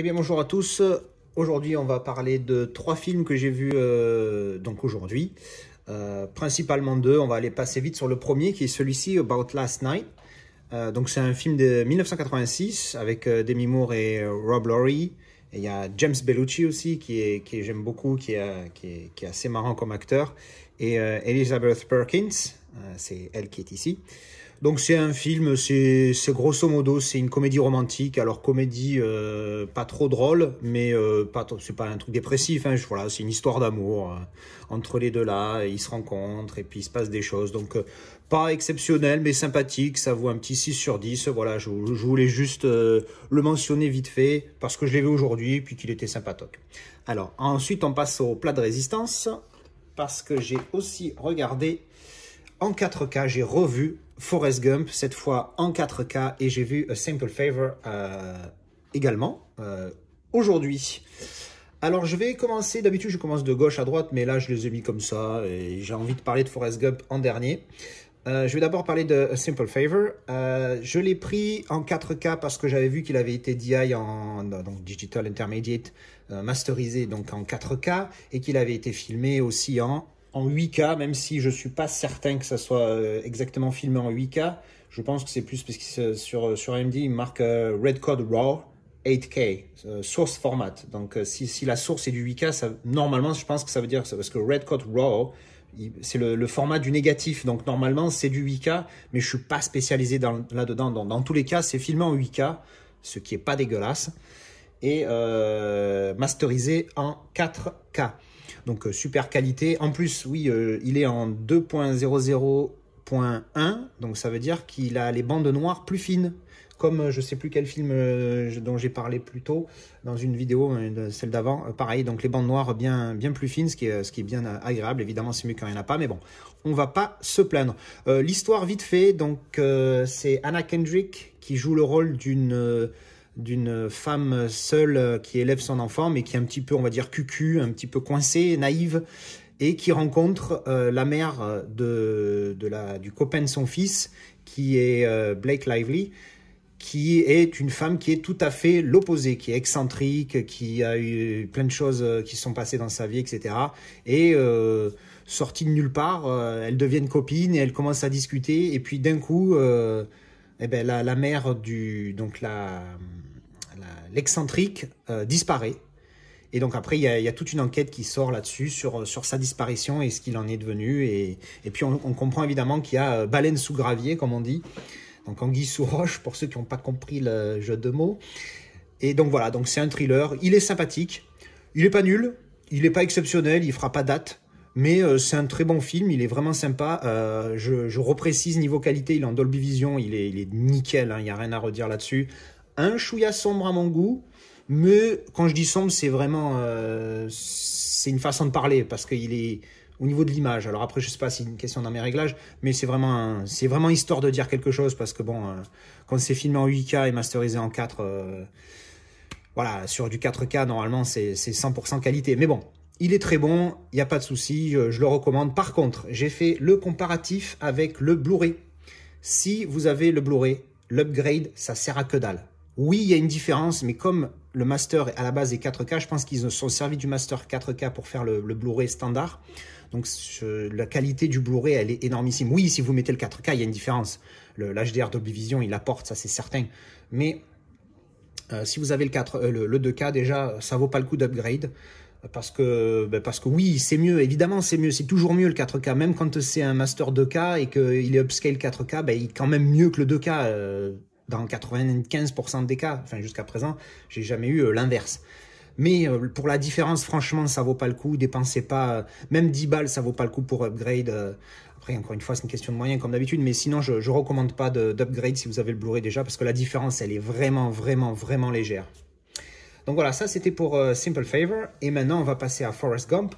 Eh bien bonjour à tous. Aujourd'hui on va parler de trois films que j'ai vus euh, donc aujourd'hui. Euh, principalement deux. On va aller passer vite sur le premier qui est celui-ci, About Last Night. Euh, donc c'est un film de 1986 avec Demi Moore et Rob Laurie. Il y a James Bellucci aussi qui est qui j'aime beaucoup, qui qui est, qui est assez marrant comme acteur. Et Elizabeth Perkins, c'est elle qui est ici. Donc c'est un film, c'est grosso modo, c'est une comédie romantique. Alors comédie euh, pas trop drôle, mais euh, c'est pas un truc dépressif. Hein, voilà, c'est une histoire d'amour euh, entre les deux là. Ils se rencontrent et puis il se passe des choses. Donc pas exceptionnel, mais sympathique. Ça vaut un petit 6 sur 10. Voilà, je, je voulais juste le mentionner vite fait parce que je l'ai vu aujourd'hui et puis qu'il était sympatoque. Alors ensuite on passe au plat de résistance parce que j'ai aussi regardé en 4K, j'ai revu Forrest Gump, cette fois en 4K, et j'ai vu A Simple Favor euh, également euh, aujourd'hui. Alors je vais commencer, d'habitude je commence de gauche à droite, mais là je les ai mis comme ça, et j'ai envie de parler de Forrest Gump en dernier. Euh, je vais d'abord parler de A Simple Favor. je l'ai pris en 4K parce que j'avais vu qu'il avait été DI en donc Digital Intermediate, masterisé donc en 4K, et qu'il avait été filmé aussi en en 8K, même si je ne suis pas certain que ça soit euh, exactement filmé en 8K. Je pense que c'est plus parce que sur, sur AMD, il marque euh, Red Code RAW 8K, euh, source format. Donc si, si, la source est du 8K, ça, normalement, je pense que ça veut dire ça, parce que Red Code RAW, c'est le, format du négatif. Donc normalement, c'est du 8K, mais je suis pas spécialisé là-dedans. Dans, dans, tous les cas, c'est filmé en 8K, ce qui est pas dégueulasse, et masterisé en 4K. Donc euh, super qualité. En plus, oui, euh, il est en 2.00.1, donc ça veut dire qu'il a les bandes noires plus fines. Comme euh, je ne sais plus quel film dont j'ai parlé plus tôt dans une vidéo, celle d'avant, pareil, donc les bandes noires bien, plus fines, ce qui est, bien agréable. Évidemment, c'est mieux quand il n'y en a pas, mais bon, on va pas se plaindre. L'histoire vite fait, donc c'est Anna Kendrick qui joue le rôle d'une d'une femme seule qui élève son enfant, mais qui est un petit peu, on va dire, cucu, un petit peu coincée, naïve, et qui rencontre euh, la mère de, la, du copain de son fils, qui est euh, Blake Lively, qui est une femme qui est tout à fait l'opposé, qui est excentrique, qui a eu plein de choses qui sont passées dans sa vie, etc. Et euh, sortie de nulle part, elles deviennent copines et elles commencent à discuter, et puis d'un coup eh ben, la, la, mère du donc la l'excentrique euh, disparaît. Et donc après, il y, a, toute une enquête qui sort là-dessus, sur, sur sa disparition et ce qu'il en est devenu. Et, et puis on, comprend évidemment qu'il y a euh, baleine sous gravier, comme on dit. Donc anguille sous roche, pour ceux qui n'ont pas compris le jeu de mots. Et donc voilà, donc c'est un thriller. Il est sympathique. Il est pas nul. Il est pas exceptionnel. Il fera pas date. Mais euh, c'est un très bon film, il est vraiment sympa. Euh, je, reprécise niveau qualité, il est en Dolby Vision, il est, il est nickel, hein, il n'y a rien à redire là-dessus. Un chouïa sombre à mon goût, mais quand je dis sombre, c'est vraiment euh, c'est une façon de parler parce qu'il est au niveau de l'image. Alors après, je sais pas si c'est une question dans mes réglages, mais c'est vraiment c'est vraiment histoire de dire quelque chose parce que bon, quand c'est filmé en 8K et masterisé en 4, voilà, sur du 4K normalement c'est 100% qualité. Mais bon, il est très bon, il n'y a pas de souci, je, le recommande. Par contre, j'ai fait le comparatif avec le Blu-ray. Si vous avez le Blu-ray, l'upgrade, ça sert à que dalle. Oui, il y a une différence, mais comme le master à la base est 4K, je pense qu'ils se sont servi du master 4K pour faire le, Blu-ray standard. Donc la qualité du Blu-ray, elle est énormissime. Oui, si vous mettez le 4K, il y a une différence. L'HDR Dolby Vision, il apporte, ça c'est certain. Mais euh, si vous avez le, 4, euh, 2K, déjà, ça vaut pas le coup d'upgrade parce que ben parce que oui, c'est mieux, évidemment, c'est mieux, c'est toujours mieux le 4K, même quand c'est un master 2K et qu'il est upscale 4K, ben, il est quand même mieux que le 2K euh, dans 95% des cas. Enfin, jusqu'à présent, j'ai jamais eu euh, l'inverse. Mais euh, pour la différence, franchement, ça vaut pas le coup. Dépensez pas, même 10 balles, ça vaut pas le coup pour upgrade. Après, encore une fois, c'est une question de moyens comme d'habitude, mais sinon, je, je recommande pas d'upgrade si vous avez le Blu-ray déjà, parce que la différence, elle est vraiment, vraiment, vraiment légère. Donc voilà, ça c'était pour euh, Simple Favor. Et maintenant, on va passer à Forrest Gump.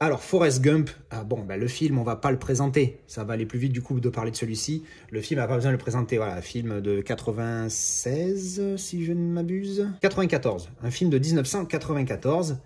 Alors, Forrest Gump, ah bon, ben, le film, on va pas le présenter. Ça va aller plus vite du coup de parler de celui-ci. Le film, n'a pas besoin de le présenter. Voilà, film de 96, si je ne m'abuse. 94, un film de 1994.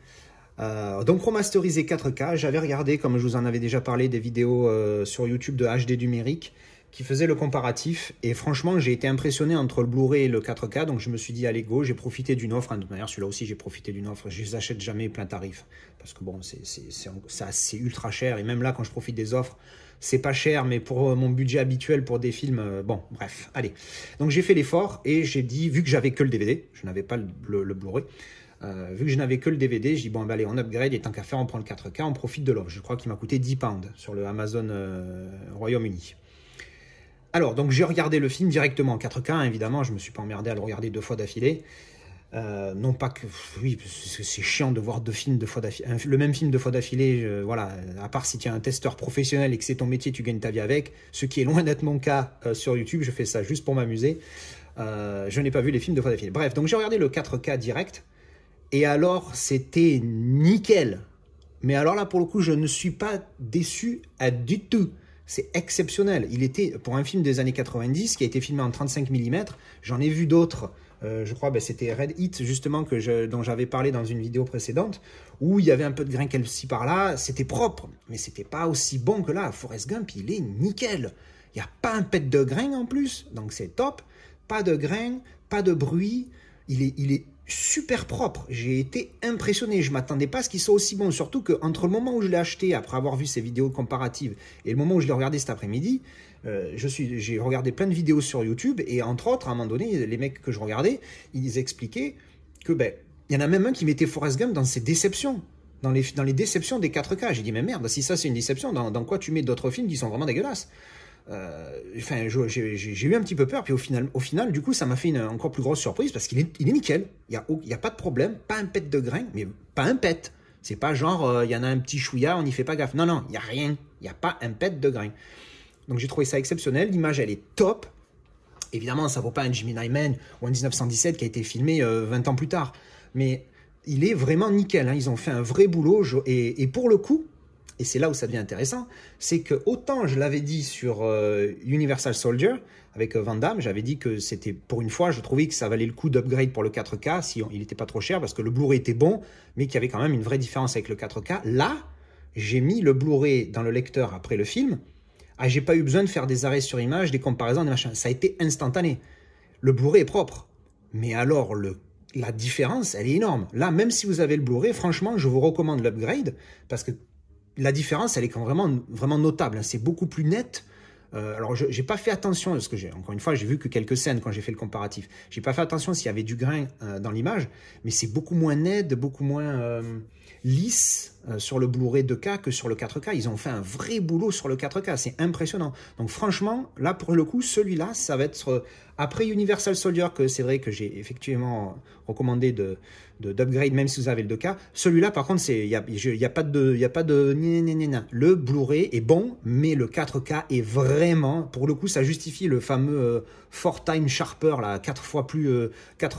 Euh, donc remasterisé 4K, j'avais regardé, comme je vous en avais déjà parlé, des vidéos euh, sur YouTube de HD numérique qui faisait le comparatif. Et franchement, j'ai été impressionné entre le Blu-ray et le 4K. Donc je me suis dit, allez, go, j'ai profité d'une offre. de toute manière, celui-là aussi, j'ai profité d'une offre. Je les jamais plein tarif. Parce que bon, c'est ultra cher. Et même là, quand je profite des offres, c'est pas cher, mais pour euh, mon budget habituel pour des films, euh, bon, bref, allez. Donc j'ai fait l'effort et j'ai dit, vu que j'avais que le DVD, je n'avais pas le, Blu-ray, euh, vu que je n'avais que le DVD, j'ai dit, bon, ben, allez, on upgrade et tant qu'à faire, on prend le 4K, on profite de l'offre. Je crois qu'il m'a coûté 10 pounds sur le Amazon Royaume-Uni. Alors, donc j'ai regardé le film directement en 4K, hein, évidemment, je me suis pas emmerdé à le regarder deux fois d'affilée. Euh, non pas que oui c'est chiant de voir deux films deux fois le même film deux fois d'affilée voilà à part si tu es un testeur professionnel et que c'est ton métier tu gagnes ta vie avec. Ce qui est loin d'être mon cas euh, sur YouTube je fais ça juste pour m'amuser. Euh, je n'ai pas vu les films deux fois d'affilée. Bref donc j'ai regardé le 4K direct. Et alors c'était nickel. Mais alors là pour le coup je ne suis pas déçu à du tout c'est exceptionnel. Il était, pour un film des années 90, qui a été filmé en 35 mm, j'en ai vu d'autres. Euh, je crois ben, c'était Red Hit, justement, que dont j'avais parlé dans une vidéo précédente, où il y avait un peu de grain ci par-là. C'était propre, mais c'était pas aussi bon que là. Forrest Gump, il est nickel. Il n'y a pas un pet de grain en plus, donc c'est top. Pas de grain, pas de bruit. Il est, il est super propre. J'ai été impressionné. Je m'attendais pas à ce qu'il soit aussi bon. Surtout qu'entre le moment où je l'ai acheté, après avoir vu ces vidéos comparatives, et le moment où je l'ai regardé cet après-midi, euh, j'ai regardé plein de vidéos sur YouTube. Et entre autres, à un moment donné, les mecs que je regardais, ils expliquaient que, ben, il y en a même un qui mettait Forrest Gump dans ses déceptions. Dans les, dans les déceptions des 4K. J'ai dit, mais merde, si ça c'est une déception, dans, dans quoi tu mets d'autres films qui sont vraiment dégueulasses? Enfin, j'ai eu un petit peu peur, puis au final, au final du coup, ça m'a fait une encore plus grosse surprise parce qu'il est, nickel. Il n'y a, y a pas de problème, pas un pet de grain, mais pas un pet. C'est pas genre, euh, il y en a un petit chouïa, on n'y fait pas gaffe. Non, non, il n'y a rien. Il n'y a pas un pet de grain. Donc j'ai trouvé ça exceptionnel. L'image, elle est top. Évidemment, ça vaut pas un Jimmy Nyman ou un 1917 qui a été filmé 20 euh, ans plus tard. Mais il est vraiment nickel. Hein. Ils ont fait un vrai boulot. et pour le coup, et c'est là où ça devient intéressant, c'est que autant je l'avais dit sur euh, Universal Soldier avec euh, Van Damme, j'avais dit que c'était pour une fois, je trouvais que ça valait le coup d'upgrade pour le 4K si il n'était pas trop cher parce que le Blu-ray était bon, mais qu'il y avait quand même une vraie différence avec le 4K. Là, j'ai mis le Blu-ray dans le lecteur après le film. Ah, j'ai pas eu besoin de faire des arrêts sur image, des comparaisons, des machins. Ça a été instantané. Le Blu-ray est propre. Mais alors, la différence, elle est énorme. Là, même si vous avez le Blu-ray, franchement, je vous recommande l'upgrade parce que la différence, elle est vraiment, vraiment notable. Hein. C'est beaucoup plus net. Euh, alors, je n'ai pas fait attention, parce que j'ai encore une fois, j'ai vu que quelques scènes quand j'ai fait le comparatif. J'ai pas fait attention s'il y avait du grain euh, dans l'image, mais c'est beaucoup moins net, beaucoup moins euh, lisse sur le Blu-ray 2K que sur le 4K. Ils ont fait un vrai boulot sur le 4K, c'est impressionnant. Donc franchement, là pour le coup, celui-là, ça va être après Universal Soldier, que c'est vrai que j'ai effectivement recommandé de d'upgrade, même si vous avez le 2K. Celui-là, par contre, il n'y a, y a pas de... Y a pas de le Blu-ray est bon, mais le 4K est vraiment... Pour le coup, ça justifie le fameux euh, Four Time Sharper, là, 4 fois plus, euh,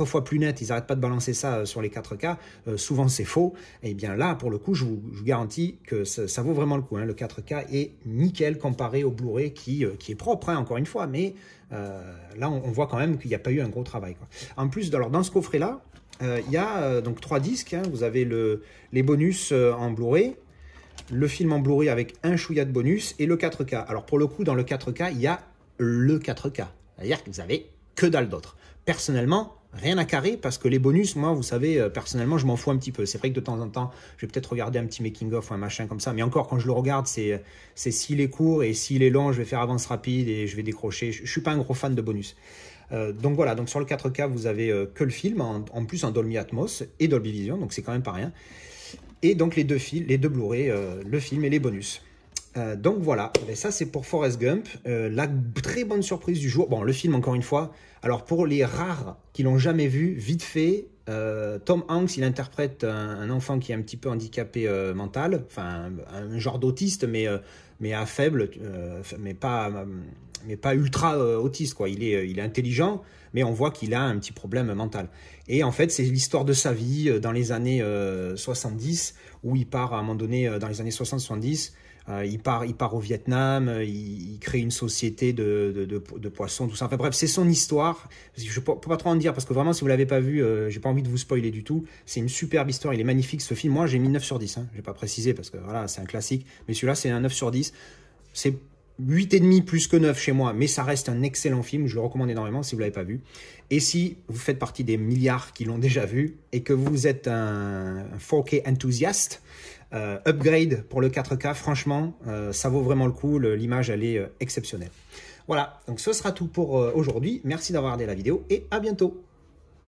fois plus net. Ils n'arrêtent pas de balancer ça euh, sur les 4K. souvent, c'est faux. Et bien là, pour le coup, je vous, garantis que ça, vaut vraiment le coup. Hein. Le 4K est nickel comparé au Blu-ray qui, qui est propre, hein, encore une fois, mais euh, là, on, voit quand même qu'il n'y a pas eu un gros travail. En plus, alors, dans ce coffret-là, euh, il y a euh, donc trois disques. Hein. vous avez le, les bonus en Blu-ray, le film en Blu-ray avec un chouïa de bonus et le 4K. Alors pour le coup, dans le 4K, il y a le 4K. C'est-à-dire que vous avez que dalle d'autre. Personnellement, rien à carrer parce que les bonus, moi, vous savez, euh, personnellement, je m'en fous un petit peu. C'est vrai que de temps en temps, je vais peut-être regarder un petit making-of ou un machin comme ça. Mais encore, quand je le regarde, c'est s'il est court et s'il est long, je vais faire avance rapide et je vais décrocher. Je, ne suis pas un gros fan de bonus. Euh, donc voilà, donc sur le 4K, vous avez euh, que le film, en, plus en Dolby Atmos et Dolby Vision, donc c'est quand même pas rien. Et donc les deux fils, les deux Blu-ray, le film et les bonus. Euh, donc voilà, et ça c'est pour Forrest Gump. Euh, la très bonne surprise du jour, bon le film encore une fois, alors pour les rares qui l'ont jamais vu, vite fait, euh, Tom Hanks il interprète un, enfant qui est un petit peu handicapé mental, enfin un, genre d'autiste mais, mais à faible, mais, pas, mais pas ultra autiste quoi. Il est, il est intelligent mais on voit qu'il a un petit problème mental. Et en fait c'est l'histoire de sa vie dans les années 70 où il part à un moment donné dans les années 60-70 euh, il, part, il part au Vietnam, euh, il, crée une société de, de, poissons, tout ça. Enfin bref, c'est son histoire. Je ne peux pas trop en dire parce que vraiment, si vous ne l'avez pas vu, euh, j'ai pas envie de vous spoiler du tout. C'est une superbe histoire, il est magnifique ce film. Moi, j'ai mis 9 sur 10. Hein. Je n'ai pas précisé parce que voilà, c'est un classique. Mais celui-là, c'est un 9 sur 10. C'est 8,5 plus que 9 chez moi, mais ça reste un excellent film, je le recommande énormément si vous ne l'avez pas vu. Et si vous faites partie des milliards qui l'ont déjà vu et que vous êtes un, 4K enthousiaste, euh, upgrade pour le 4K, franchement, euh, ça vaut vraiment le coup, l'image elle est euh, exceptionnelle. Voilà, donc ce sera tout pour aujourd'hui, merci d'avoir regardé la vidéo et à bientôt